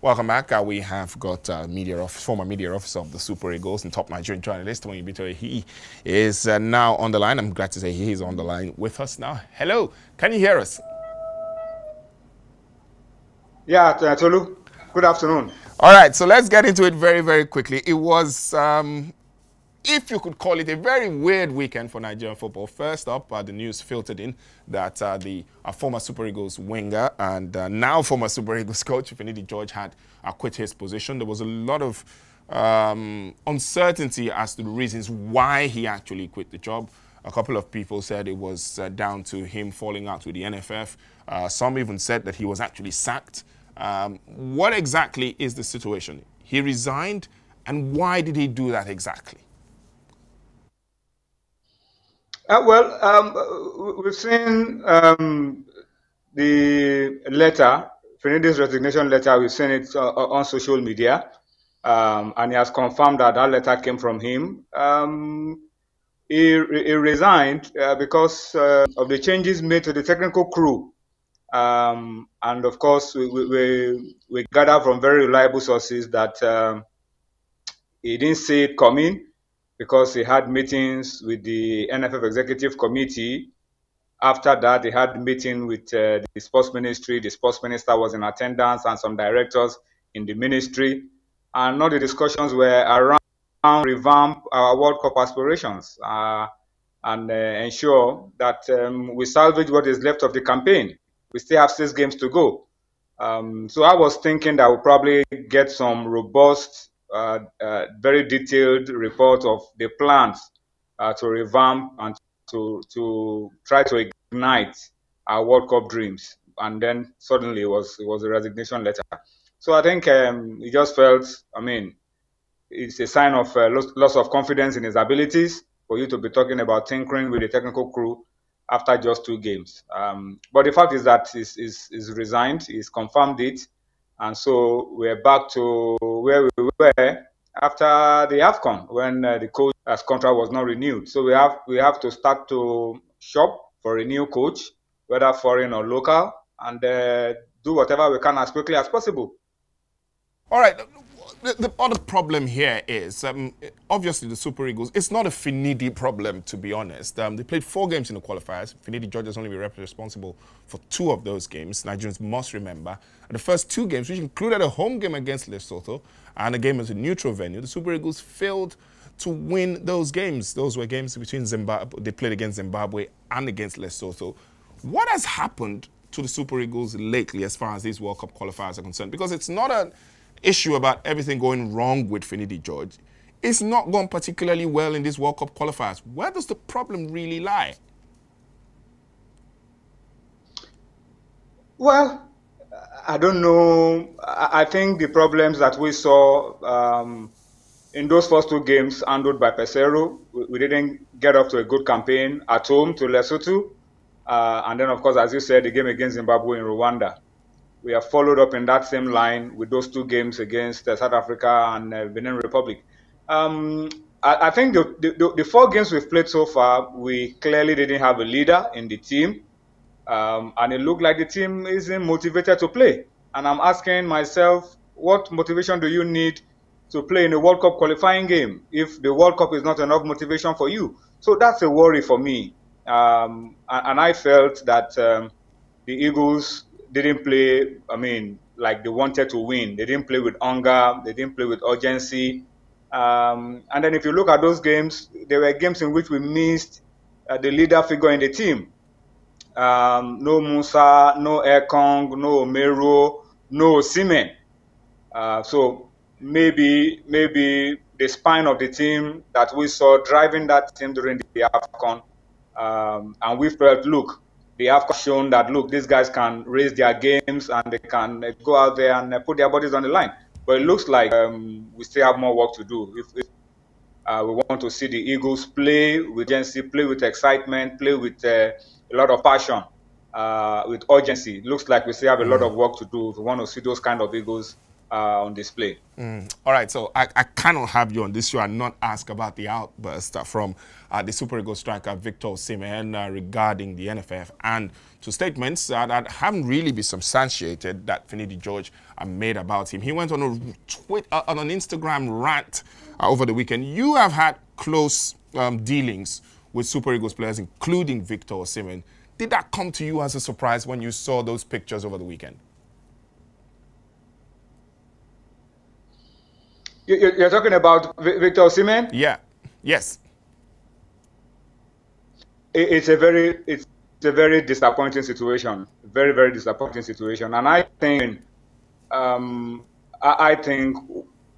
Welcome back. Uh, we have got uh, media office, former media officer of the Super Eagles and top Nigerian journalist, Toyin Ibitoye. He is uh, now on the line. I'm glad to say he is on the line with us now. Hello, can you hear us? Yeah, Tolu. Good afternoon. All right, so let's get into it very, very quickly. It was um, if you could call it a very weird weekend for Nigerian football. First up, uh, the news filtered in that uh, the uh, former Super Eagles winger and uh, now former Super Eagles coach, Finidi George, had uh, quit his position. There was a lot of um, uncertainty as to the reasons why he actually quit the job. A couple of people said it was uh, down to him falling out with the NFF. some even said that he was actually sacked. Um, what exactly is the situation? He resigned, and why did he do that exactly? Uh, well, um, we've seen um, the letter, Finidi's resignation letter, we've seen it uh, on social media, um, and he has confirmed that that letter came from him. Um, he, he, resigned uh, because uh, of the changes made to the technical crew. Um, and of course, we, we, we, gather from very reliable sources that um, he didn't see it coming because he had meetings with the NFF executive committee. After that, he had meeting with uh, the sports ministry. The sports minister was in attendance and some directors in the ministry. And all the discussions were around revamp our World Cup aspirations uh, and uh, ensure that um, we salvage what is left of the campaign. We still have six games to go. Um, so I was thinking that we'll probably get some robust uh, uh, very detailed report of the plans uh, to revamp and to to try to ignite our World Cup dreams. And then suddenly it was it was a resignation letter. So I think um, he just felt, I mean, it's a sign of uh, loss, loss, of confidence in his abilities for you to be talking about tinkering with the technical crew after just two games. Um, but the fact is that he's, he's, he's resigned, he's confirmed it, and so we're back to where we were after the AFCON when uh, the coach's contract was not renewed. So we have we have to start to shop for a new coach, whether foreign or local, and uh, do whatever we can as quickly as possible. All right the, the, other problem here is, um, obviously, the Super Eagles, it's not a Finidi problem, to be honest. Um, they played four games in the qualifiers. Finidi has only been responsible for two of those games. Nigerians must remember. And the first two games, which included a home game against Lesotho and a game at a neutral venue, the Super Eagles failed to win those games. Those were games between Zimbabwe, they played against Zimbabwe and against Lesotho. What has happened to the Super Eagles lately as far as these World Cup qualifiers are concerned? Because it's not a issue about everything going wrong with Finidi George. It's not gone particularly well in these World Cup qualifiers. Where does the problem really lie? Well, I don't know. I think the problems that we saw um, in those first two games handled by Peseiro, we didn't get off to a good campaign at home to Lesotho. Uh, and then, of course, as you said, the game against Zimbabwe in Rwanda we have followed up in that same line with those two games against uh, South Africa and uh, Benin Republic. Um, I, I, think the, the, the, four games we've played so far, we clearly didn't have a leader in the team. Um, and it looked like the team isn't motivated to play. And I'm asking myself, what motivation do you need to play in a World Cup qualifying game if the World Cup is not enough motivation for you? So that's a worry for me. Um, and, and, I felt that um, the Eagles didn't play, I mean, like they wanted to win. They didn't play with hunger. They didn't play with urgency. Um, and then if you look at those games, there were games in which we missed uh, the leader figure in the team. Um, no Musa, no Ekong, no Omeruo, no Osimhen. Uh, so maybe maybe the spine of the team that we saw driving that team during the AFCON, um, and we felt, look, they have shown that look, these guys can raise their games and they can go out there and put their bodies on the line. But it looks like um, we still have more work to do. If, if uh, we want to see the Eagles play with urgency, play with excitement, play with uh, a lot of passion, uh, with urgency. It looks like we still have a lot of work to do. If we want to see those kind of Eagles uh, on display. Mm. All right, so I, I, cannot have you on this show and not ask about the outburst uh, from uh, the Super Eagles striker Victor Osimhen uh, regarding the NFF and to statements that haven't really been substantiated that Finidi George uh, made about him. He went on a tweet, uh, on an Instagram rant over the weekend. You have had close um, dealings with Super Eagles players, including Victor Osimhen. Did that come to you as a surprise when you saw those pictures over the weekend? You're talking about Victor Osimhen? Yeah. Yes. It's a very it's a very disappointing situation. Very very disappointing situation, and I think um, I think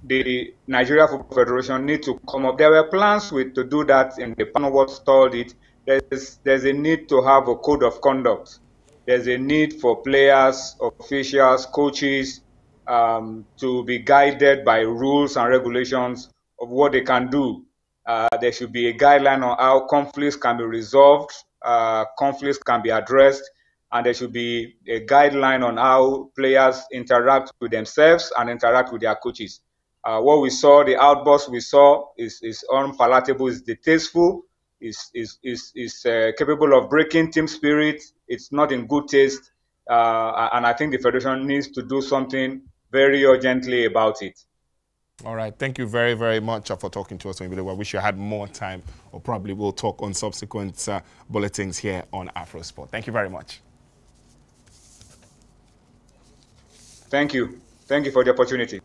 the Nigeria Football Federation need to come up. There were plans with to do that in the panel what stalled it. There's there's a need to have a code of conduct. There's a need for players, officials, coaches um, to be guided by rules and regulations of what they can do. Uh, there should be a guideline on how conflicts can be resolved, uh, conflicts can be addressed, and there should be a guideline on how players interact with themselves and interact with their coaches. Uh, what we saw, the outburst we saw, is, is unpalatable, is distasteful, is is is, is uh, capable of breaking team spirit. It's not in good taste, uh, and I think the federation needs to do something very urgently about it. All right. Thank you very, very much for talking to us. I wish you had more time, or probably we'll talk on subsequent uh, bulletins here on AfroSport. Thank you very much. Thank you. Thank you for the opportunity.